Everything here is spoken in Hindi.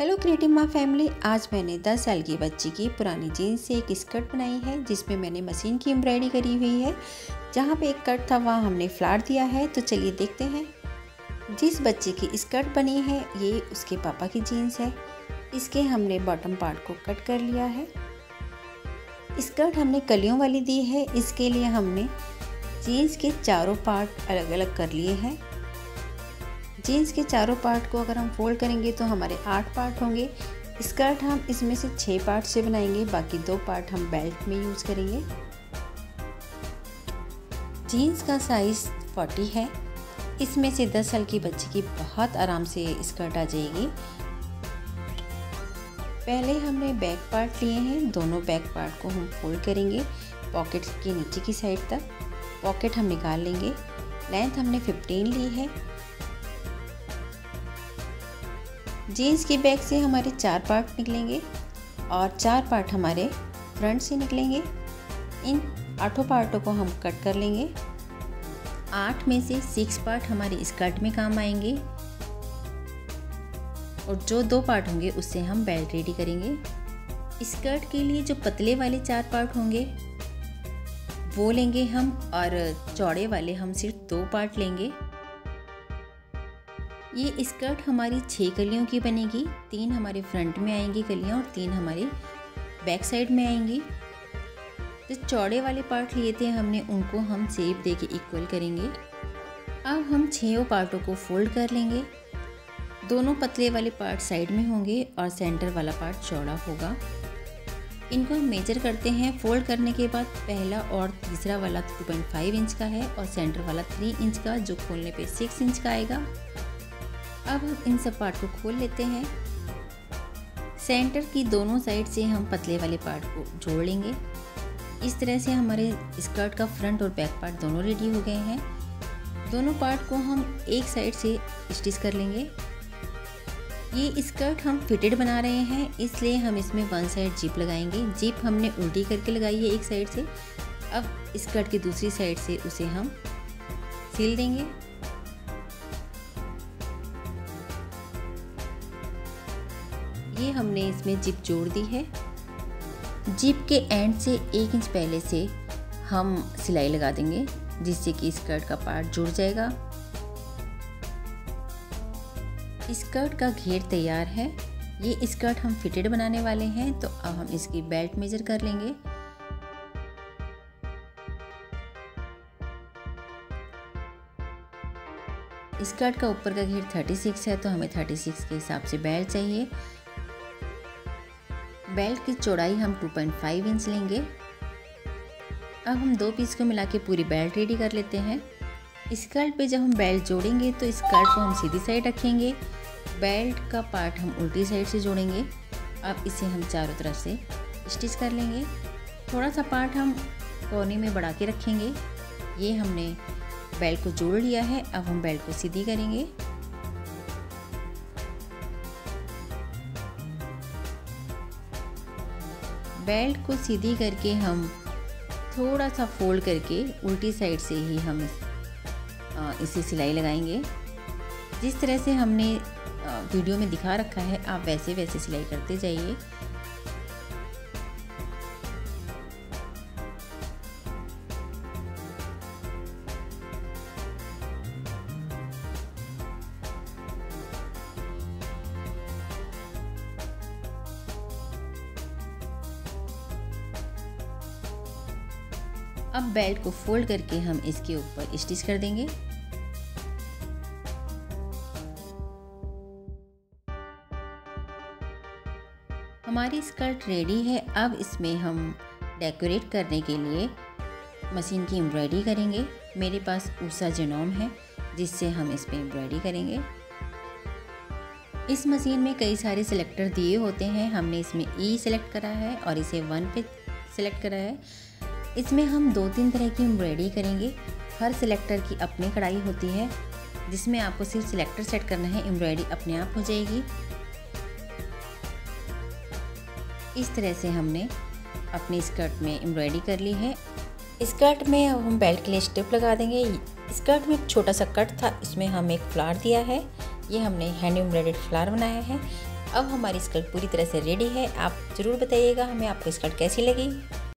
हेलो क्रिएटिव माँ फैमिली आज मैंने 10 साल की बच्ची की पुरानी जीन्स से एक स्कर्ट बनाई है, जिसमें मैंने मशीन की एम्ब्रॉयडरी करी हुई है। जहाँ पे एक कट था, वहाँ हमने फ्लार दिया है। तो चलिए देखते हैं। जिस बच्चे की स्कर्ट बनी है, ये उसके पापा की जीन्स है। इसके हमने बॉटम पार्ट को कट कर लिया है। स्कर्ट हमने कलियों वाली दी है। इसके लिए हमने जीन्स के चारों पार्ट अलग अलग कर लिए हैं। जीन्स के चारों पार्ट को अगर हम फोल्ड करेंगे तो हमारे आठ पार्ट होंगे। स्कर्ट हम इसमें से छः पार्ट से बनाएँगे, बाकी दो पार्ट हम बेल्ट में यूज़ करेंगे। जीन्स का साइज़ 40 है। इसमें से 10 साल की बच्ची की बहुत आराम से स्कर्ट आ जाएगी। पहले हमने बैक पार्ट लिए हैं, दोनों बैक पार्ट को हम फोल्ड करेंगे पॉकेट के नीचे की साइड तक। पॉकेट हम निकाल लेंगे। लेंथ हमने 15 ली है। जीन्स की बैग से हमारे चार पार्ट निकलेंगे और चार पार्ट हमारे फ्रंट से निकलेंगे। इन आठों पार्टों को हम कट कर लेंगे। आठ में से सिक्स पार्ट हमारे स्कर्ट में काम आएँगे। और जो दो पार्ट होंगे, उससे हम बेल्ट रेडी करेंगे। स्कर्ट के लिए जो पतले वाले चार पार्ट होंगे, वो लेंगे हम और चौड़े वाले हम सिर्फ़ दो पार्ट लेंगे। ये स्कर्ट हमारी छः कलियों की बनेगी, तीन हमारे फ्रंट में आएँगी कलियाँ और तीन हमारे बैक साइड में आएँगी। जो चौड़े वाले पार्ट लिए थे हमने, उनको हम सेप दे के इक्वल करेंगे। अब हम छो पार्टों को फोल्ड कर लेंगे। दोनों पतले वाले पार्ट साइड में होंगे और सेंटर वाला पार्ट चौड़ा होगा। इनको हम मेजर करते हैं। फोल्ड करने के बाद पहला और तीसरा वाला 2.5 इंच का है और सेंटर वाला 3 इंच का, जो खोलने पे 6 इंच का आएगा। अब हम इन सब पार्ट को खोल लेते हैं। सेंटर की दोनों साइड से हम पतले वाले पार्ट को जोड़ लेंगे। इस तरह से हमारे स्कर्ट का फ्रंट और बैक पार्ट दोनों रेडी हो गए हैं। दोनों पार्ट को हम एक साइड से स्टिच कर लेंगे। ये स्कर्ट हम फिटेड बना रहे हैं, इसलिए हम इसमें वन साइड जिप लगाएँगे। जिप हमने उल्टी करके लगाई है एक साइड से। अब स्कर्ट की दूसरी साइड से उसे हम सिल देंगे। ये हमने इसमें जिप जोड़ दी है। जिप के एंड से एक इंच पहले से हम सिलाई लगा देंगे, जिससे कि स्कर्ट का पार्ट जुड़ जाएगा। स्कर्ट का घेर तैयार है। ये स्कर्ट हम फिटेड बनाने वाले हैं तो अब हम इसकी बेल्ट मेजर कर लेंगे। स्कर्ट का ऊपर का घेर 36 है तो हमें 36 के हिसाब से बेल्ट चाहिए। बेल्ट की चौड़ाई हम 2.5 इंच लेंगे। अब हम दो पीस को मिला के पूरी बेल्ट रेडी कर लेते हैं। स्कर्ट पे जब हम बेल्ट जोड़ेंगे तो स्कर्ट को हम सीधी साइड रखेंगे। बेल्ट का पार्ट हम उल्टी साइड से जोड़ेंगे। अब इसे हम चारों तरफ़ से स्टिच कर लेंगे। थोड़ा सा पार्ट हम कोने में बढ़ा के रखेंगे। ये हमने बेल्ट को जोड़ लिया है। अब हम बेल्ट को सीधी करेंगे। बेल्ट को सीधी करके हम थोड़ा सा फोल्ड करके उल्टी साइड से ही हम इसे सिलाई लगाएँगे। जिस तरह से हमने वीडियो में दिखा रखा है, आप वैसे वैसे सिलाई करते जाइए। अब बेल्ट को फोल्ड करके हम इसके ऊपर स्टिच कर देंगे। हमारी स्कर्ट रेडी है। अब इसमें हम डेकोरेट करने के लिए मशीन की एम्ब्रॉयडरी करेंगे। मेरे पास ऊषा जेनोम है, जिससे हम इस पर एम्ब्रॉयडरी करेंगे। इस मशीन में कई सारे सिलेक्टर दिए होते हैं। हमने इसमें ई e सेलेक्ट करा है और इसे वन पे सिलेक्ट करा है। इसमें हम दो तीन तरह की एम्ब्रॉयडरी करेंगे। हर सिलेक्टर की अपनी कढ़ाई होती है, जिसमें आपको सिर्फ़ सिलेक्टर सेट करना है एम्ब्रॉयडरी अपने आप हो जाएगी। इस तरह से हमने अपनी स्कर्ट में एम्ब्रॉयडरी कर ली है। स्कर्ट में अब हम बेल्ट के लिए स्टिप लगा देंगे। स्कर्ट में एक छोटा सा कट था, इसमें हम एक फ्लावर दिया है। ये हमने हैंड एम्ब्रॉयडेड फ्लावर बनाया है। अब हमारी स्कर्ट पूरी तरह से रेडी है। आप ज़रूर बताइएगा हमें आपको स्कर्ट कैसी लगी।